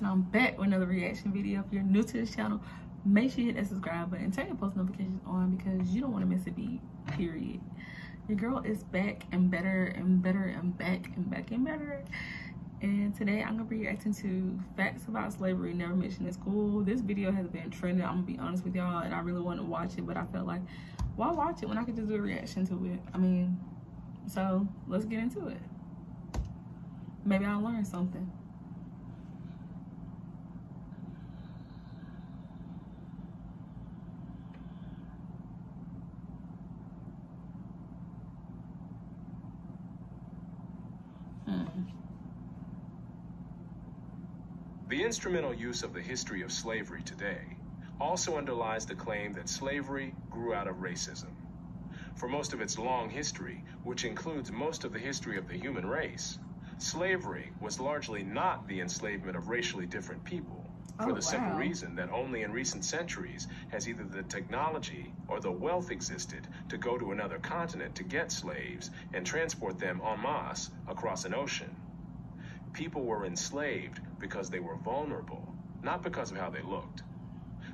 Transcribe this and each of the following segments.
and I'm back with another reaction video. If you're new to this channel, make sure you hit that subscribe button turn your post notifications on because you don't want to miss a beat, period. Your girl is back and better and better and back and back and better. And today I'm gonna be reacting to facts about slavery never mentioned in school. This video has been trending, I'm gonna be honest with y'all, and I really want to watch it, but I felt like why watch it when I could just do a reaction to it? I mean, so let's get into it. Maybe I'll learn something. The instrumental use of the history of slavery today also underlies the claim that slavery grew out of racism. For most of its long history, which includes most of the history of the human race, slavery was largely not the enslavement of racially different people, for oh, the simple reason that only in recent centuries has either the technology or the wealth existed to go to another continent to get slaves and transport them en masse across an ocean. People were enslaved because they were vulnerable, not because of how they looked.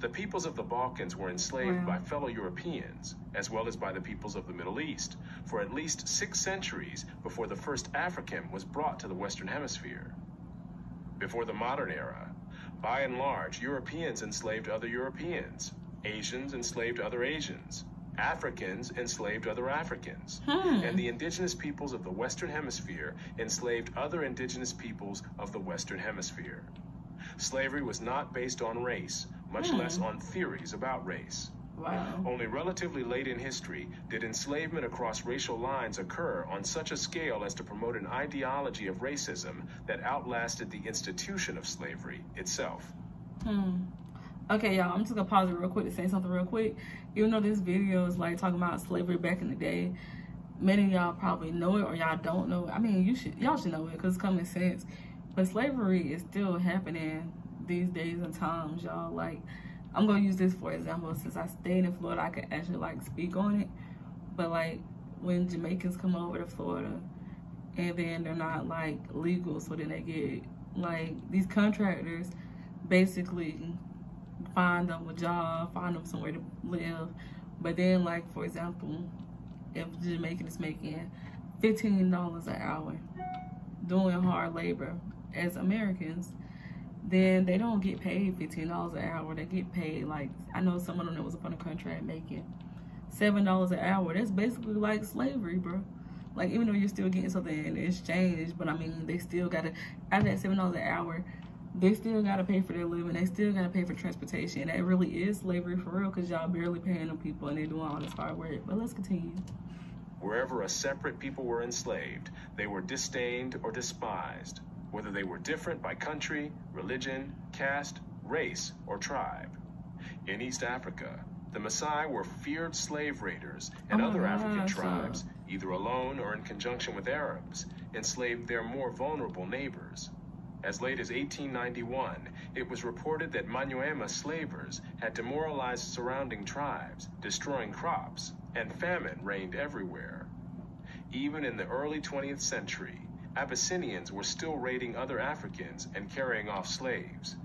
The peoples of the Balkans were enslaved wow. by fellow Europeans, as well as by the peoples of the Middle East, for at least six centuries before the first African was brought to the Western Hemisphere. Before the modern era, by and large, Europeans enslaved other Europeans, Asians enslaved other Asians, Africans enslaved other Africans, hmm. and the indigenous peoples of the Western Hemisphere enslaved other indigenous peoples of the Western Hemisphere. Slavery was not based on race, much hmm. less on theories about race. Wow. Only relatively late in history did enslavement across racial lines occur on such a scale as to promote an ideology of racism that outlasted the institution of slavery itself. Hmm. Okay, y'all, I'm just gonna pause it real quick to say something real quick. Even though this video is like talking about slavery back in the day, many of y'all probably know it or y'all don't know it. I mean, you should, y'all should know it because it's common sense. But slavery is still happening these days and times, y'all. Like, I'm gonna use this for example. Since I stayed in Florida, I could actually like speak on it. But like, when Jamaicans come over to Florida, and then they're not like legal, so then they get like these contractors basically find them a job, find them somewhere to live. But then, like, for example, if Jamaican is making $15 an hour doing hard labor as Americans, then they don't get paid $15 an hour. They get paid, like, I know someone that was up on a contract making $7 an hour. That's basically like slavery, bro. Like, even though you're still getting something in exchange, but I mean, they still got to, at that $7 an hour, they still gotta pay for their living. They still gotta pay for transportation. That really is slavery for real because y'all barely paying them people and they doing all this hard work. But let's continue. Wherever a separate people were enslaved, they were disdained or despised, whether they were different by country, religion, caste, race, or tribe. In East Africa, the Maasai were feared slave raiders, and oh other African tribes, either alone or in conjunction with Arabs, enslaved their more vulnerable neighbors. As late as 1891, it was reported that Manuema slavers had demoralized surrounding tribes, destroying crops, and famine reigned everywhere. Even in the early 20th century, Abyssinians were still raiding other Africans and carrying off slaves.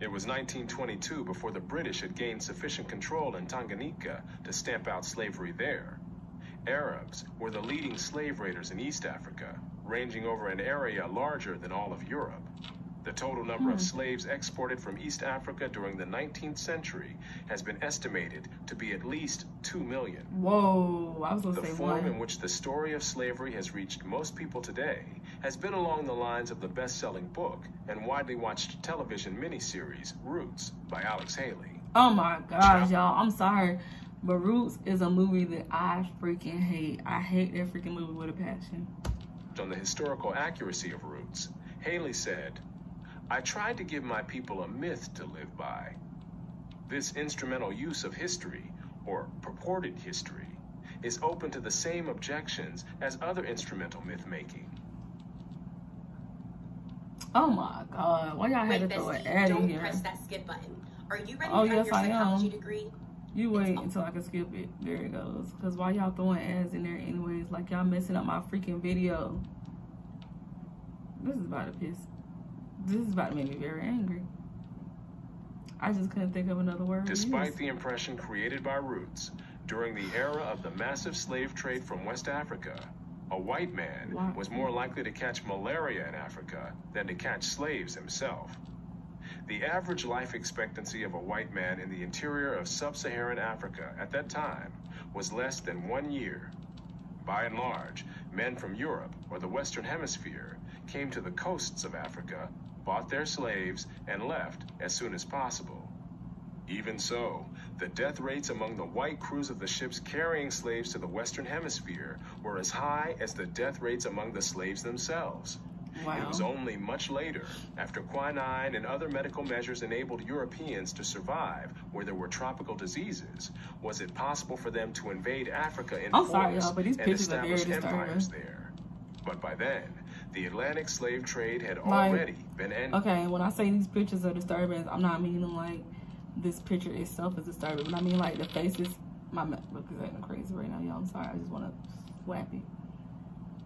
It was 1922 before the British had gained sufficient control in Tanganyika to stamp out slavery there. Arabs were the leading slave raiders in East Africa, ranging over an area larger than all of Europe. The total number hmm. of slaves exported from East Africa during the 19th century has been estimated to be at least 2 million. Whoa, I was going to say The form in which the story of slavery has reached most people today has been along the lines of the best-selling book and widely watched television miniseries Roots by Alex Haley. Oh my gosh, y'all, I'm sorry. But Roots is a movie that I freaking hate. I hate that freaking movie with a passion. On the historical accuracy of Roots, Haley said, I tried to give my people a myth to live by. This instrumental use of history, or purported history, is open to the same objections as other instrumental myth making. Oh my God! Why y'all had to throw an ad in here? press that skip button. Are you ready oh, to yes, your psychology degree? You wait until I can skip it. There it goes. Cause why y'all throwing ads in there anyways? Like y'all messing up my freaking video. This is about to piss This is about to make me very angry. I just couldn't think of another word. Despite the impression created by Roots, during the era of the massive slave trade from West Africa, a white man was more likely to catch malaria in Africa than to catch slaves himself. The average life expectancy of a white man in the interior of sub-Saharan Africa at that time was less than one year. By and large, men from Europe or the Western Hemisphere came to the coasts of Africa, bought their slaves, and left as soon as possible. Even so, the death rates among the white crews of the ships carrying slaves to the Western Hemisphere were as high as the death rates among the slaves themselves. Wow. It was only much later, after quinine and other medical measures enabled Europeans to survive where there were tropical diseases, was it possible for them to invade Africa in I'm force sorry, y'all, but these and pictures are very establish empires there. But by then, the Atlantic slave trade had Like, already been ended. Okay, when I say these pictures are disturbing, I'm not meaning like this picture itself is disturbing, but I mean like the faces. My MacBook is acting crazy right now, y'all. I'm sorry. I just want to slap it.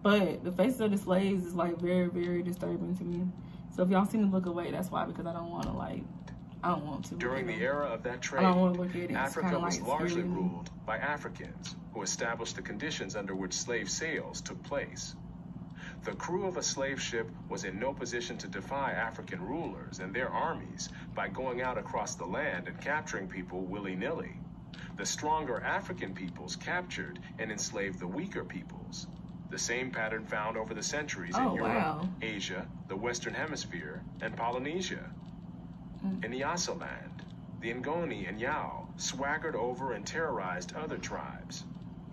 But the faces of the slaves is like very, very disturbing to me. So if y'all see me look away, that's why because I don't want to like, I don't want to. During the era of that trade, don't want to look at it. Africa was like largely scary to me. ruled by Africans who established the conditions under which slave sales took place. The crew of a slave ship was in no position to defy African rulers and their armies by going out across the land and capturing people willy-nilly. The stronger African peoples captured and enslaved the weaker peoples. The same pattern found over the centuries Oh, in Europe, wow. Asia, the Western Hemisphere, and Polynesia. Mm. In Nyasaland, the Ngoni and Yao swaggered over and terrorized other tribes.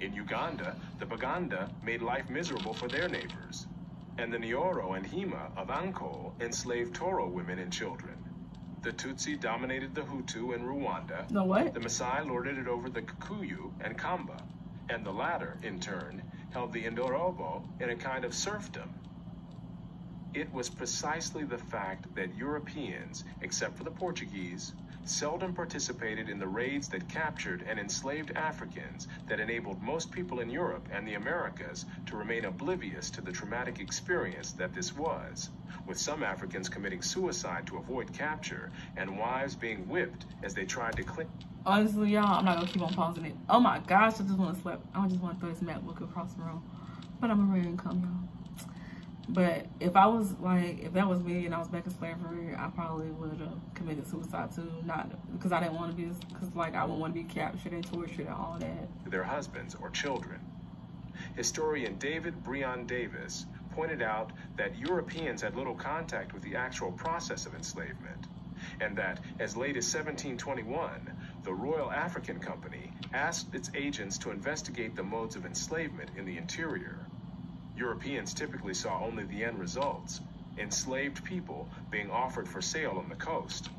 In Uganda, the Baganda made life miserable for their neighbors. And the Nyoro and Hima of Ankole enslaved Toro women and children. The Tutsi dominated the Hutu in Rwanda. The what? The Maasai lorded it over the Kikuyu and Kamba. And the latter, in turn, held the Indorobo in a kind of serfdom. It was precisely the fact that Europeans, except for the Portuguese, seldom participated in the raids that captured and enslaved Africans that enabled most people in Europe and the Americas to remain oblivious to the traumatic experience that this was, with some Africans committing suicide to avoid capture and wives being whipped as they tried to cling. Honestly, y'all, I'm not gonna keep on pausing it. Oh my gosh, I just want to slap. I just want to throw this MacBook across the room. But I'm ready to come, y'all. But if I was like, if that was me and I was back in slavery, I probably would have committed suicide too. Not because I didn't want to be, because like I wouldn't want to be captured and tortured and all that. their husbands or children. Historian David Brion Davis pointed out that Europeans had little contact with the actual process of enslavement, and that as late as 1721, the Royal African Company asked its agents to investigate the modes of enslavement in the interior. Europeans typically saw only the end results enslaved people being offered for sale on the coast.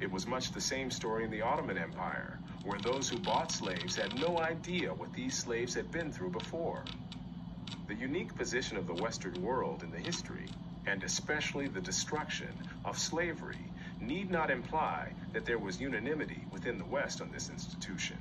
It was much the same story in the Ottoman Empire, where those who bought slaves had no idea what these slaves had been through before. The unique position of the Western world in the history, and especially the destruction of slavery, need not imply that there was unanimity within the West on this institution.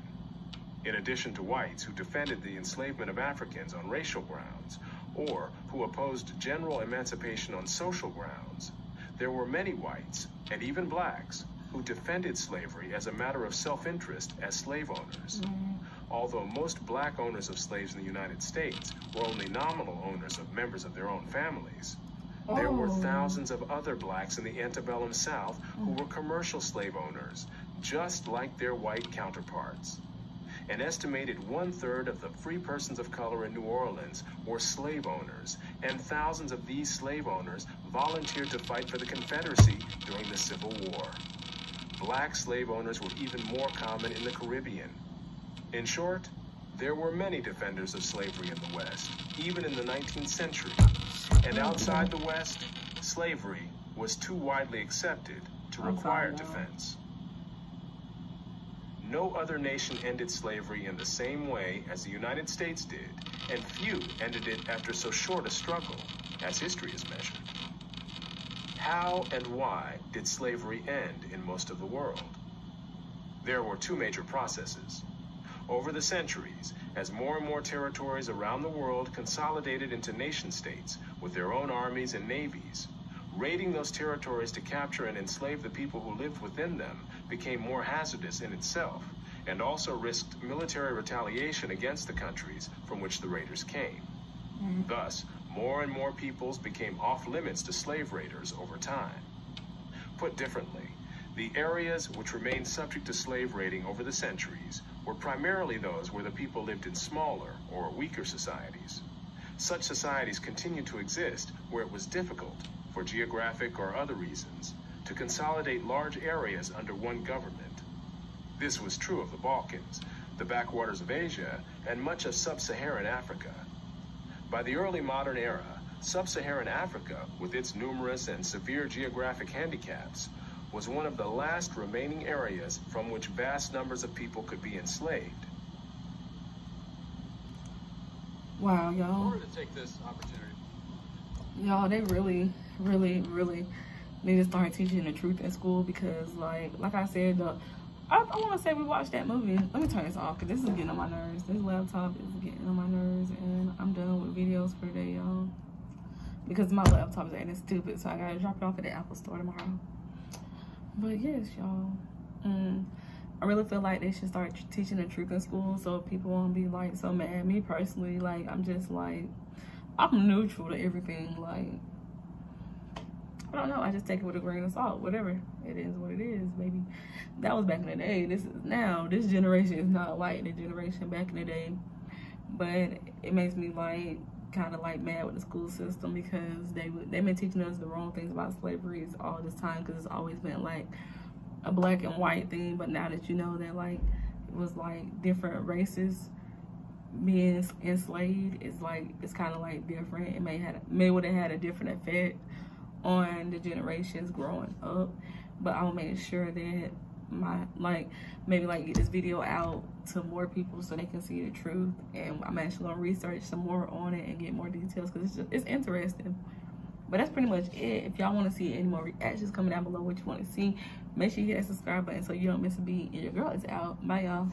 In addition to whites who defended the enslavement of Africans on racial grounds, or who opposed general emancipation on social grounds, there were many whites, and even blacks, who defended slavery as a matter of self-interest as slave owners. Although most black owners of slaves in the United States were only nominal owners of members of their own families, there were Oh. thousands of other blacks in the antebellum South who were commercial slave owners, just like their white counterparts. An estimated one third of the free persons of color in New Orleans were slave owners, and thousands of these slave owners volunteered to fight for the Confederacy during the Civil War. Black slave owners were even more common in the Caribbean. In short, there were many defenders of slavery in the West, even in the 19th century. And outside the West, slavery was too widely accepted to require defense. No other nation ended slavery in the same way as the United States did, and few ended it after so short a struggle, as history is measured. How and why did slavery end in most of the world? There were two major processes. Over the centuries, as more and more territories around the world consolidated into nation states with their own armies and navies, Raiding those territories to capture and enslave the people who lived within them became more hazardous in itself and also risked military retaliation against the countries from which the raiders came. Mm-hmm. Thus, more and more peoples became off limits to slave raiders over time. Put differently, the areas which remained subject to slave raiding over the centuries were primarily those where the people lived in smaller or weaker societies. Such societies continued to exist where it was difficult, for geographic or other reasons, to consolidate large areas under one government. This was true of the Balkans, the backwaters of Asia, and much of sub-Saharan Africa. By the early modern era, sub-Saharan Africa, with its numerous and severe geographic handicaps, was one of the last remaining areas from which vast numbers of people could be enslaved. Wow, y'all. Y'all, they really, really, really need to start teaching the truth in school because, like, like I said, the I, I want to say we watched that movie. Let me turn this off because this is getting on my nerves. This laptop is getting on my nerves, and I'm done with videos for today, y'all. Because my laptop is acting stupid, so I gotta drop it off at the Apple store tomorrow. But yes, y'all. Mm, I really feel like they should start teaching the truth in school so people won't be like so mad. Me personally, like I'm just like I'm neutral to everything. Like I don't know. I just take it with a grain of salt. Whatever. It is what it is, baby. That was back in the day. This is now. This generation is not like the generation back in the day. But it makes me like kind of like mad with the school system because they they've been teaching us the wrong things about slavery all this time because it's always been like a black and white thing. But now that you know that like it was like different races being enslaved, it's like it's kind of like different. It may had may would have had a different effect on the generations growing up but i'll make sure that my like maybe like get this video out to more people so they can see the truth and i'm actually gonna research some more on it and get more details because it's it's interesting. But that's pretty much it. If y'all want to see any more reactions comment down below what you want to see make sure you hit that subscribe button so you don't miss a beat and your girl is out. Bye y'all